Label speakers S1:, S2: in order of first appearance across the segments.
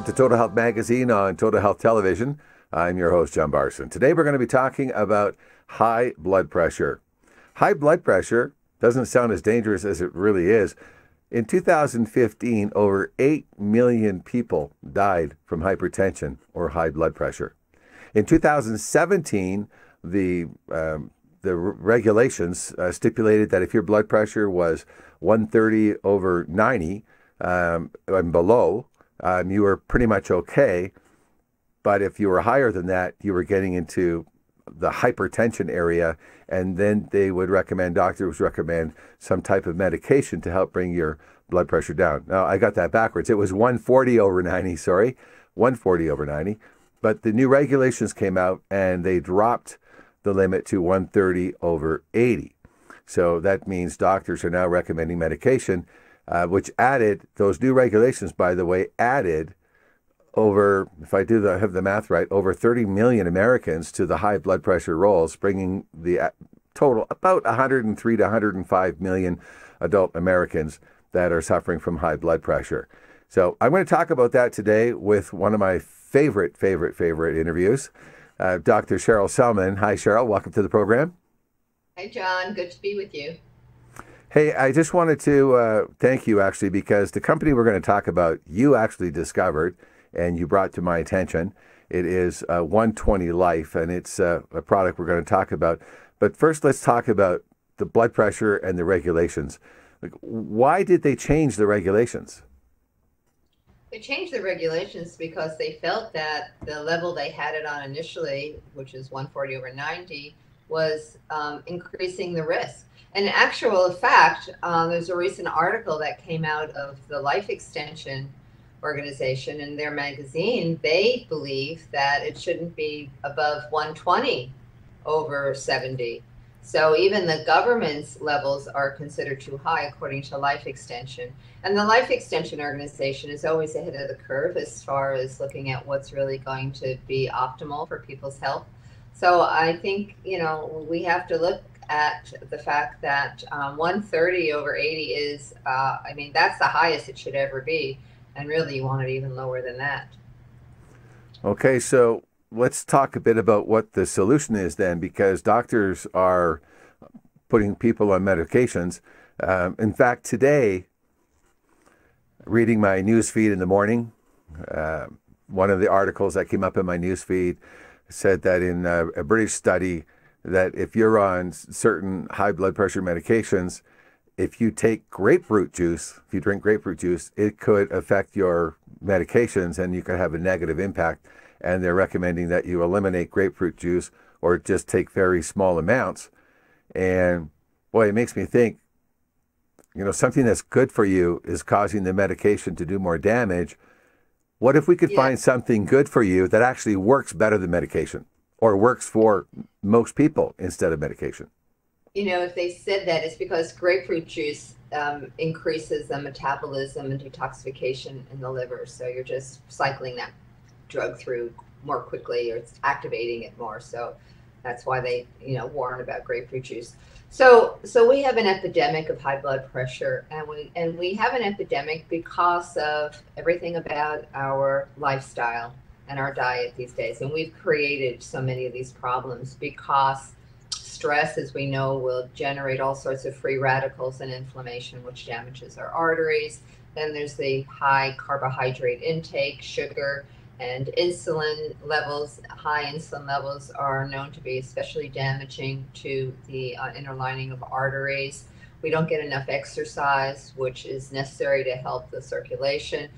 S1: Welcome to Total Health Magazine on Total Health Television. I'm your host, John Barson. Today we're going to be talking about high blood pressure. High blood pressure doesn't sound as dangerous as it really is. In 2015, over 8 million people died from hypertension or high blood pressure. In 2017, the um, the regulations uh, stipulated that if your blood pressure was 130 over 90 um, and below, um, you were pretty much okay. But if you were higher than that, you were getting into the hypertension area, and then they would recommend doctors recommend some type of medication to help bring your blood pressure down. Now I got that backwards. It was 140 over 90. Sorry, 140 over 90. But the new regulations came out and they dropped the limit to 130 over 80. So that means doctors are now recommending medication, uh, which added those new regulations. By the way, added over, if I do the, have the math right, over 30 million Americans to the high blood pressure rolls, bringing the uh, total about 103 to 105 million adult Americans that are suffering from high blood pressure. So I'm going to talk about that today with one of my favorite, favorite, favorite interviews, uh, Dr. Sherrill Sellman. Hi, Sherrill. Welcome to the program.
S2: Hi, John. Good to be with you.
S1: Hey, I just wanted to uh, thank you actually because the company we're going to talk about, you actually discovered and you brought to my attention. It is uh, 120 Life, and it's uh, a product we're going to talk about. But first, let's talk about the blood pressure and the regulations. Like, why did they change the regulations?
S2: They changed the regulations because they felt that the level they had it on initially, which is 140 over 90, was um, increasing the risk. In actual fact, um, there's a recent article that came out of the Life Extension organization in their magazine. They believe that it shouldn't be above 120 over 70. So even the government's levels are considered too high according to Life Extension. And the Life Extension organization is always ahead of the curve as far as looking at what's really going to be optimal for people's health. So I think, you know, we have to look at the fact that um, 130 over 80 is, uh, I mean, that's the highest it should ever be. And really, you want it even lower than that.
S1: Okay, so let's talk a bit about what the solution is then, because doctors are putting people on medications. Um, in fact, today, reading my news feed in the morning, uh, one of the articles that came up in my news feed said that in a, a British study that if you're on certain high blood pressure medications, if you take grapefruit juice, if you drink grapefruit juice, it could affect your medications and you could have a negative impact and they're recommending that you eliminate grapefruit juice or just take very small amounts. And boy, it makes me think, you know, something that's good for you is causing the medication to do more damage. What if we could yeah. find something good for you that actually works better than medication or works for most people instead of medication?
S2: You know, if they said that, it's because grapefruit juice um, increases the metabolism and detoxification in the liver. So you're just cycling that drug through more quickly or it's activating it more. So that's why they, you know, warn about grapefruit juice. So, so we have an epidemic of high blood pressure, and we and we have an epidemic because of everything about our lifestyle and our diet these days. And we've created so many of these problems because stress, as we know, will generate all sorts of free radicals and inflammation, which damages our arteries. Then there's the high carbohydrate intake, sugar, and insulin levels, high insulin levels are known to be especially damaging to the uh, inner lining of arteries. We don't get enough exercise, which is necessary to help the circulation.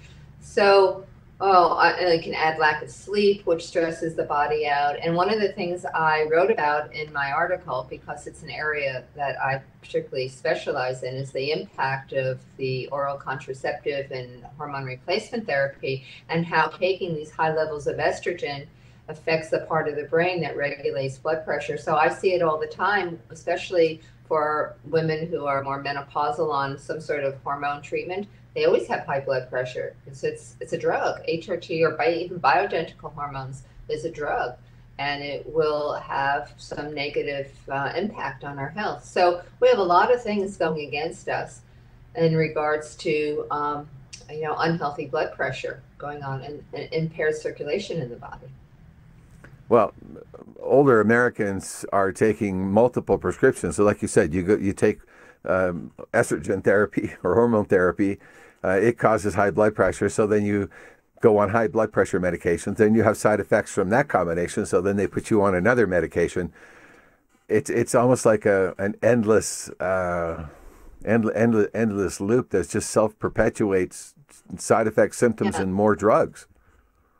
S2: So Oh, I, can add lack of sleep, which stresses the body out. And one of the things I wrote about in my article, because it's an area that I particularly specialize in, is the impact of the oral contraceptive and hormone replacement therapy, and how taking these high levels of estrogen affects the part of the brain that regulates blood pressure. So I see it all the time, especially for women who are more menopausal on some sort of hormone treatment they always have high blood pressure because it's it's a drug. HRT or bi- even bioidentical hormones is a drug, and it will have some negative uh, impact on our health. So we have a lot of things going against us in regards to um, you know unhealthy blood pressure going on and, and impairs circulation in the body.
S1: Well, older Americans are taking multiple prescriptions. So, like you said, you go, you take um, estrogen therapy or hormone therapy. Uh, it causes high blood pressure. So then you go on high blood pressure medications. Then you have side effects from that combination. So then they put you on another medication. It's it's almost like a an endless uh, endless endless loop that just self perpetuates side effects, symptoms, yeah. and more drugs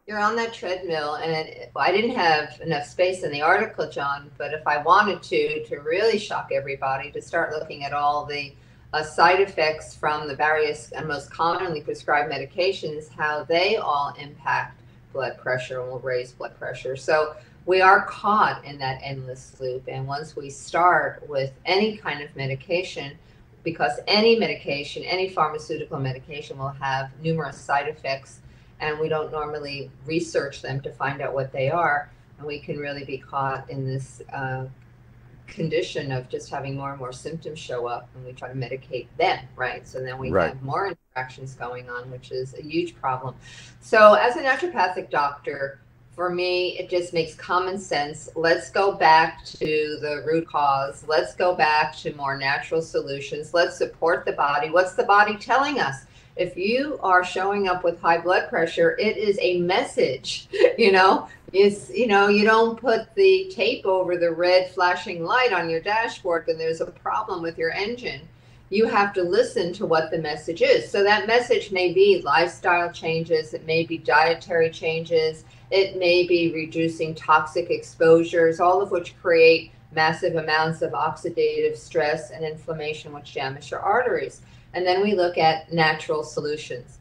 S2: you're on that treadmill and it, i didn't have enough space in the article john but if i wanted to to really shock everybody to start looking at all the uh, side effects from the various and most commonly prescribed medications how they all impact blood pressure and will raise blood pressure so we are caught in that endless loop and once we start with any kind of medication because any medication any pharmaceutical medication will have numerous side effects and we don't normally research them to find out what they are. And we can really be caught in this uh, condition of just having more and more symptoms show up and we try to medicate them, right? So then we right. have more interactions going on, which is a huge problem. So, as a naturopathic doctor, for me, it just makes common sense. Let's go back to the root cause. Let's go back to more natural solutions. Let's support the body. What's the body telling us? If you are showing up with high blood pressure, it is a message, you know. It's you know, you don't put the tape over the red flashing light on your dashboard and there's a problem with your engine. You have to listen to what the message is. So that message may be lifestyle changes, it may be dietary changes, it may be reducing toxic exposures, all of which create massive amounts of oxidative stress and inflammation which damage your arteries and then we look at natural solutions.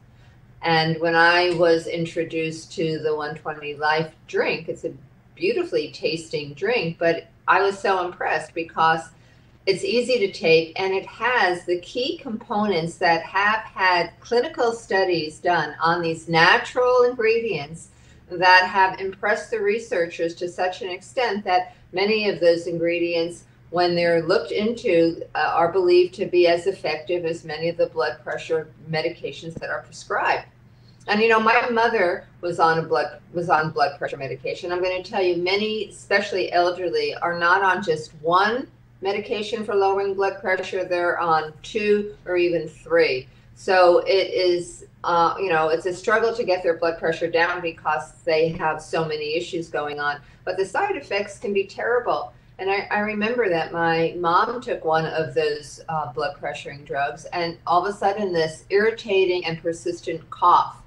S2: And when I was introduced to the 120 Life drink, it's a beautifully tasting drink, but I was so impressed because it's easy to take and it has the key components that have had clinical studies done on these natural ingredients that have impressed the researchers to such an extent that many of those ingredients when they're looked into, uh, are believed to be as effective as many of the blood pressure medications that are prescribed. And you know, my mother was on a blood was on blood pressure medication. I'm going to tell you, many, especially elderly, are not on just one medication for lowering blood pressure. They're on two or even three. So it is, uh, you know, it's a struggle to get their blood pressure down because they have so many issues going on. But the side effects can be terrible. And I, I, remember that my mom took one of those uh, blood pressuring drugs, and all of a sudden, this irritating and persistent cough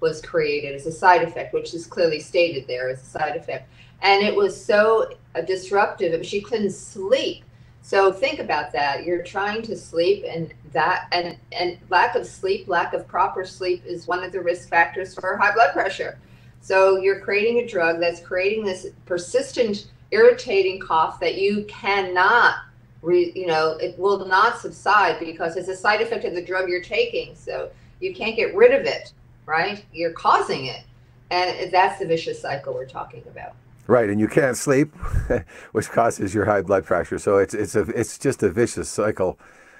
S2: was created as a side effect, which is clearly stated there as a side effect. And it was so uh, disruptive, she couldn't sleep. So think about that. You're trying to sleep, and that and and lack of sleep, lack of proper sleep, is one of the risk factors for high blood pressure. So you're creating a drug that's creating this persistent irritating cough that you cannot re, you know it will not subside because it's a side effect of the drug you're taking. So you can't get rid of it right? You're causing it. And that's the vicious cycle we're talking about.
S1: Right and you can't sleep which causes your high blood pressure. So it's it's a it's just a vicious cycle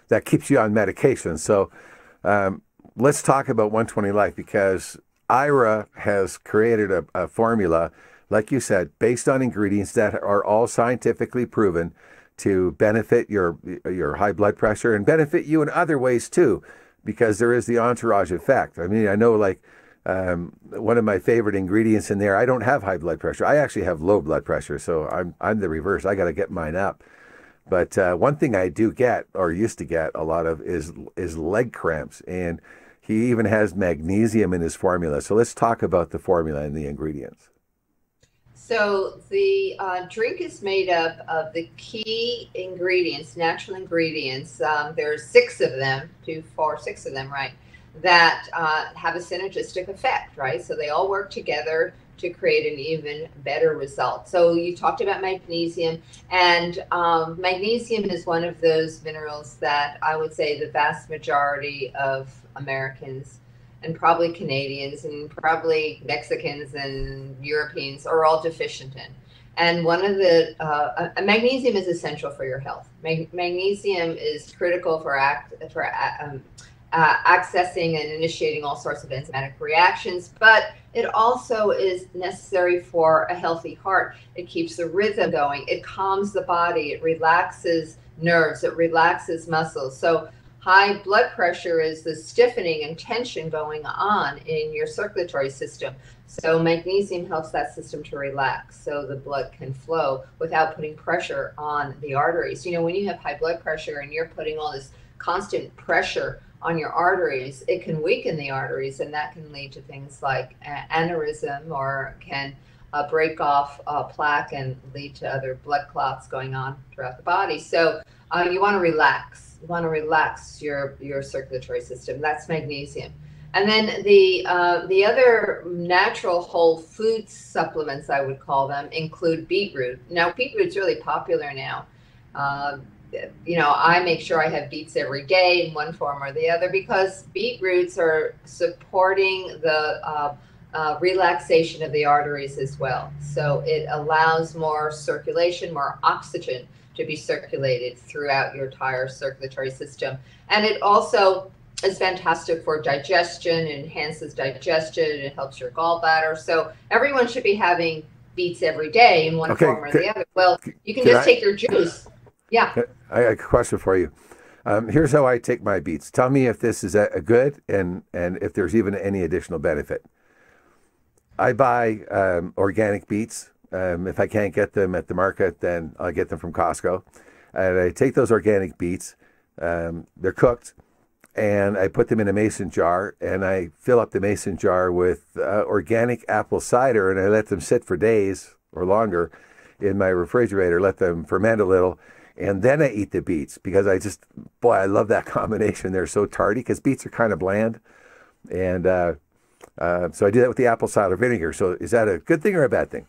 S1: that keeps you on medication. So um, let's talk about 120 life because ira has created a, a formula like you said, based on ingredients that are all scientifically proven to benefit your your high blood pressure and benefit you in other ways too, because there is the entourage effect. I mean, I know like um, one of my favorite ingredients in there. I don't have high blood pressure. I actually have low blood pressure, so I'm I'm the reverse. I got to get mine up. But uh, one thing I do get or used to get a lot of is is leg cramps, and he even has magnesium in his formula. So let's talk about the formula and the ingredients.
S2: So the uh, drink is made up of the key ingredients, natural ingredients. Um, there's six of them, two, four, six of them, right? That uh, have a synergistic effect, right? So they all work together to create an even better result. So you talked about magnesium, and um, magnesium is one of those minerals that I would say the vast majority of Americans and probably Canadians and probably Mexicans and Europeans are all deficient in. And one of the uh, uh, magnesium is essential for your health. Mag- magnesium is critical for act for uh, um, uh, accessing and initiating all sorts of enzymatic reactions, but it also is necessary for a healthy heart. It keeps the rhythm going, it calms the body, it relaxes nerves, it relaxes muscles. So, high blood pressure is the stiffening and tension going on in your circulatory system. So, magnesium helps that system to relax so the blood can flow without putting pressure on the arteries. You know, when you have high blood pressure and you're putting all this constant pressure on your arteries, it can weaken the arteries, and that can lead to things like aneurysm or can uh, break off uh, plaque and lead to other blood clots going on throughout the body. So uh, you want to relax. Want to relax your your circulatory system. That's magnesium. And then the uh, the other natural whole food supplements, I would call them, include beetroot. Now, beetroot's really popular now. Uh, you know, I make sure I have beets every day in one form or the other because beetroots are supporting the uh, uh, relaxation of the arteries as well. So it allows more circulation, more oxygen to be circulated throughout your entire circulatory system. And it also is fantastic for digestion, enhances digestion, it helps your gallbladder. So everyone should be having beets every day in one okay. form or the other. Well, you can, can just I, take your juice yeah.
S1: I have a question for you. Um, here's how I take my beets. Tell me if this is a, a good and and if there's even any additional benefit. I buy um, organic beets. Um, if I can't get them at the market, then I get them from Costco. And I take those organic beets. Um, they're cooked, and I put them in a mason jar, and I fill up the mason jar with uh, organic apple cider, and I let them sit for days or longer in my refrigerator. Let them ferment a little and then I eat the beets because I just boy I love that combination. They're so tarty because beets are kind of bland, and uh, uh, so I do that with the apple cider vinegar. So is that a good thing or a bad thing?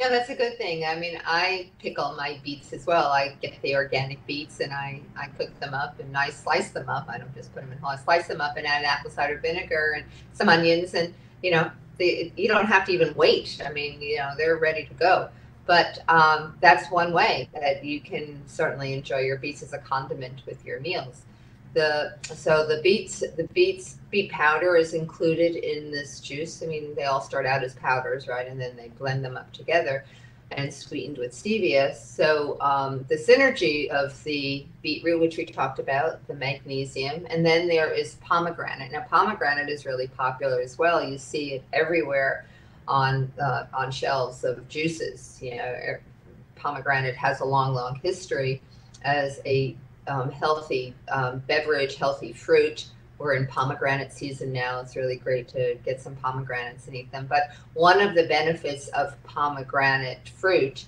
S2: Yeah, that's a good thing. I mean, I pickle my beets as well. I get the organic beets and I, I cook them up and I slice them up. I don't just put them in whole. I slice them up and add apple cider vinegar and some onions and you know, the, you don't have to even wait. I mean, you know, they're ready to go. But um, that's one way that you can certainly enjoy your beets as a condiment with your meals. The so the beets the beets beet powder is included in this juice. I mean, they all start out as powders, right? And then they blend them up together and sweetened with stevia. So um, the synergy of the beetroot, which we talked about, the magnesium, and then there is pomegranate. Now, pomegranate is really popular as well. You see it everywhere on uh, on shelves of juices. You know, er, pomegranate has a long, long history as a um, healthy um, beverage, healthy fruit. We're in pomegranate season now. It's really great to get some pomegranates and eat them. But one of the benefits of pomegranate fruit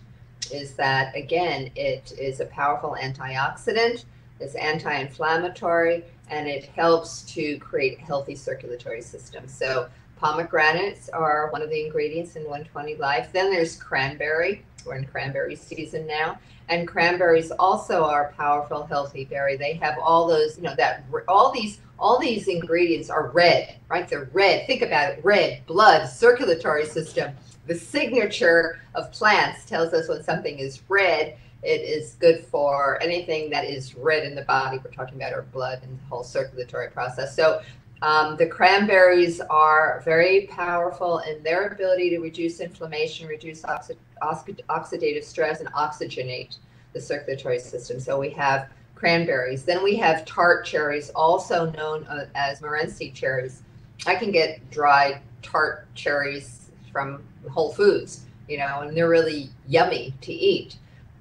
S2: is that, again, it is a powerful antioxidant, it's anti inflammatory, and it helps to create a healthy circulatory system. So Pomegranates are one of the ingredients in 120 Life. Then there's cranberry. We're in cranberry season now. And cranberries also are powerful, healthy berry. They have all those, you know, that all these all these ingredients are red, right? They're red. Think about it: red, blood, circulatory system. The signature of plants tells us when something is red. It is good for anything that is red in the body. We're talking about our blood and the whole circulatory process. So um, the cranberries are very powerful in their ability to reduce inflammation, reduce oxi- oxidative stress, and oxygenate the circulatory system. So we have cranberries. Then we have tart cherries, also known uh, as Morenci cherries. I can get dried tart cherries from Whole Foods, you know, and they're really yummy to eat.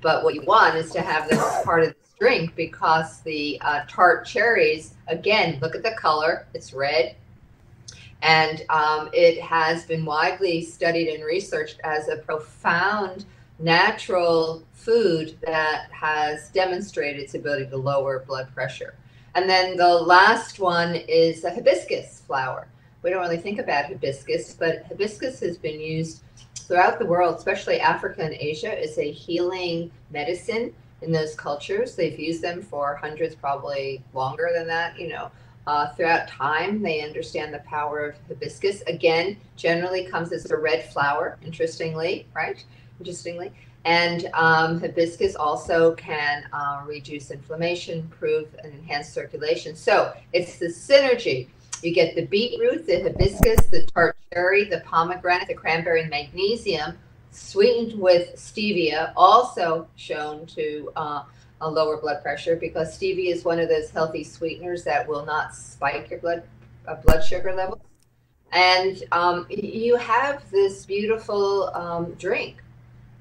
S2: But what you want is to have them as part of this drink because the uh, tart cherries, again, look at the color, it's red. And um, it has been widely studied and researched as a profound natural food that has demonstrated its ability to lower blood pressure. And then the last one is a hibiscus flower. We don't really think about hibiscus, but hibiscus has been used throughout the world, especially Africa and Asia, as a healing medicine in those cultures. They've used them for hundreds, probably longer than that, you know. Uh, throughout time, they understand the power of hibiscus. Again, generally comes as a red flower, interestingly, right? interestingly. And um, hibiscus also can uh, reduce inflammation, improve and enhance circulation. So it's the synergy. You get the beetroot, the hibiscus, the tart the pomegranate, the cranberry, and magnesium, sweetened with stevia, also shown to uh, a lower blood pressure because stevia is one of those healthy sweeteners that will not spike your blood uh, blood sugar level. And um, you have this beautiful um, drink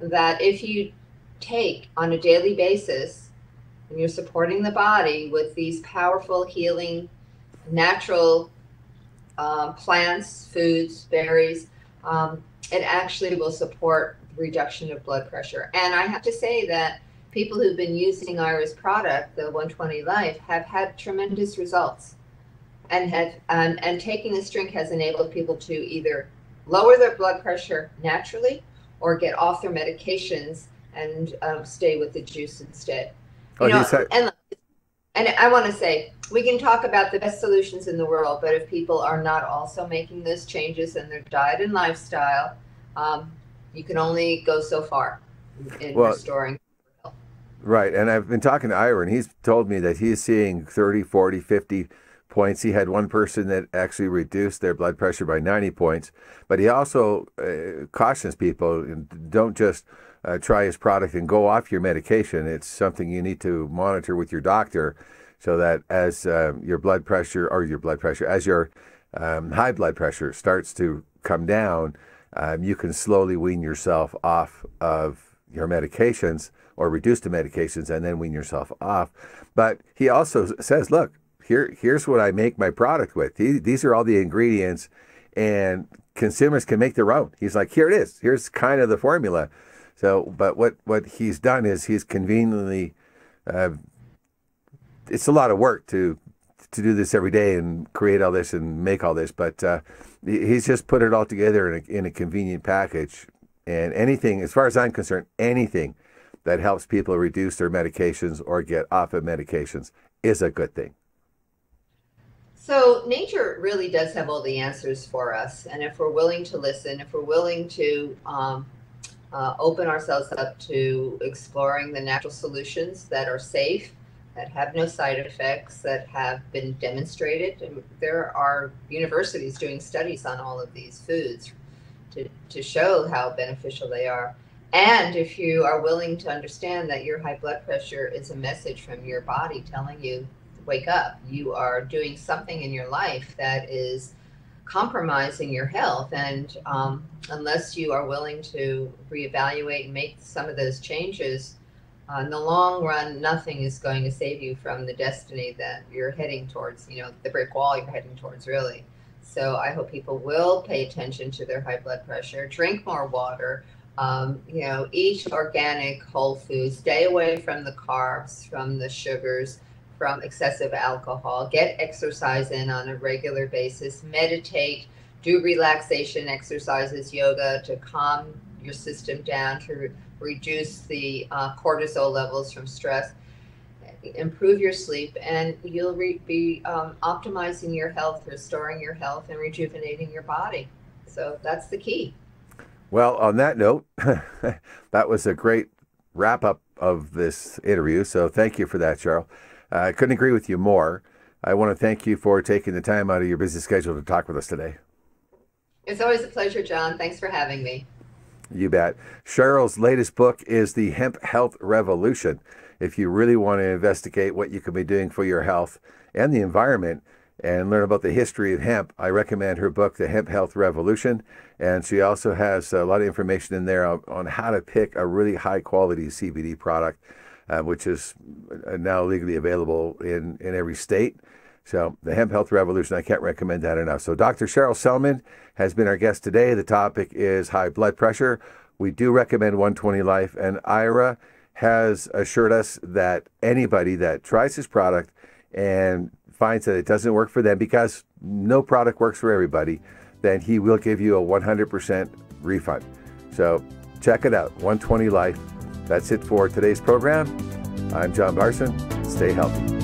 S2: that if you take on a daily basis and you're supporting the body with these powerful healing natural um, plants foods berries um, it actually will support reduction of blood pressure and i have to say that people who've been using Ira's product the 120 life have had tremendous results and have um, and taking this drink has enabled people to either lower their blood pressure naturally or get off their medications and um, stay with the juice instead. You oh, know, said- and, and I want to say, we can talk about the best solutions in the world, but if people are not also making those changes in their diet and lifestyle, um, you can only go so far in well, restoring.
S1: Right. And I've been talking to Ira, and he's told me that he's seeing 30, 40, 50 points. He had one person that actually reduced their blood pressure by 90 points, but he also uh, cautions people don't just uh, try his product and go off your medication. It's something you need to monitor with your doctor so that as uh, your blood pressure or your blood pressure, as your um, high blood pressure starts to come down, um, you can slowly wean yourself off of your medications or reduce the medications and then wean yourself off. But he also says, look, here here's what I make my product with. These are all the ingredients, and consumers can make their own. He's like, here it is. Here's kind of the formula. So, but what what he's done is he's conveniently. Uh, it's a lot of work to to do this every day and create all this and make all this, but uh, he's just put it all together in a, in a convenient package. And anything, as far as I'm concerned, anything that helps people reduce their medications or get off of medications is a good thing.
S2: So nature really does have all the answers for us, and if we're willing to listen, if we're willing to um, uh, open ourselves up to exploring the natural solutions that are safe, that have no side effects, that have been demonstrated, and there are universities doing studies on all of these foods to, to show how beneficial they are. And if you are willing to understand that your high blood pressure is a message from your body telling you wake up. You are doing something in your life that is compromising your health. And um, unless you are willing to reevaluate and make some of those changes, uh, in the long run, nothing is going to save you from the destiny that you're heading towards, you know, the brick wall you're heading towards, really. So I hope people will pay attention to their high blood pressure, drink more water, um, you know, eat organic whole foods, stay away from the carbs, from the sugars, from excessive alcohol, get exercise in on a regular basis, meditate, do relaxation exercises, yoga to calm your system down, to re- reduce the uh, cortisol levels from stress, improve your sleep, and you'll re- be um, optimizing your health, restoring your health, and rejuvenating your body. So that's the key.
S1: Well, on that note, that was a great wrap up of this interview. So thank you for that, Sherrill. I couldn't agree with you more. I want to thank you for taking the time out of your busy schedule to talk with us today.
S2: It's always a pleasure, John. Thanks for having me.
S1: You bet. Sherrill's latest book is The Hemp Health Revolution. If you really want to investigate what you can be doing for your health and the environment and learn about the history of hemp, I recommend her book, The Hemp Health Revolution. And she also has a lot of information in there on how to pick a really high quality CBD product uh, which is uh, now legally available in, in every state. So, the hemp health revolution, I can't recommend that enough. So, Dr. Sherrill Sellman has been our guest today. The topic is high blood pressure. We do recommend 120 Life, and Ira has assured us that anybody that tries his product and finds that it doesn't work for them because no product works for everybody, then he will give you a 100% refund. So, check it out 120 Life that's it for today's program. I'm John Barson. Stay healthy.